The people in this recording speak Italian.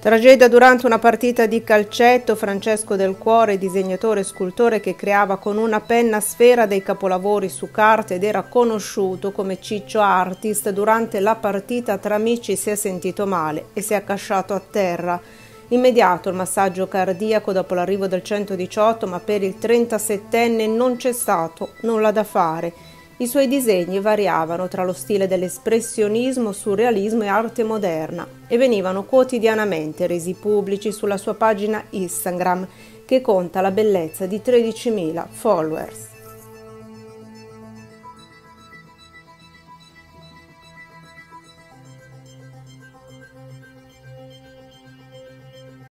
Tragedia durante una partita di calcetto, Francesco Del Cuore, disegnatore e scultore che creava con una penna sfera dei capolavori su carta ed era conosciuto come Ciccio Artist, durante la partita tra amici si è sentito male e si è accasciato a terra. Immediato il massaggio cardiaco dopo l'arrivo del 118, ma per il 37enne non c'è stato nulla da fare. I suoi disegni variavano tra lo stile dell'espressionismo, surrealismo e arte moderna e venivano quotidianamente resi pubblici sulla sua pagina Instagram che conta la bellezza di 13.000 followers.